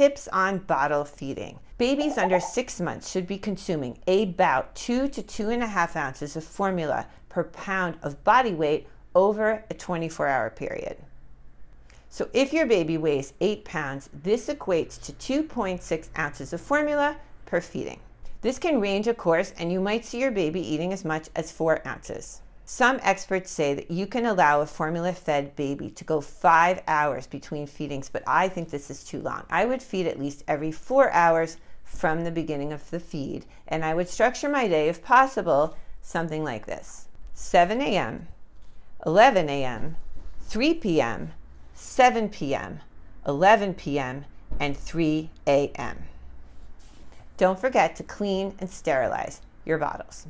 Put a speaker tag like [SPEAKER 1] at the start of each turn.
[SPEAKER 1] tips on bottle feeding. Babies under six months should be consuming about two to two and a half ounces of formula per pound of body weight over a 24 hour period. So if your baby weighs eight pounds, this equates to 2.6 ounces of formula per feeding. This can range, of course, and you might see your baby eating as much as four ounces. Some experts say that you can allow a formula fed baby to go five hours between feedings, but I think this is too long. I would feed at least every four hours from the beginning of the feed, and I would structure my day, if possible, something like this 7 a.m., 11 a.m., 3 p.m., 7 p.m., 11 p.m., and 3 a.m. Don't forget to clean and sterilize your bottles.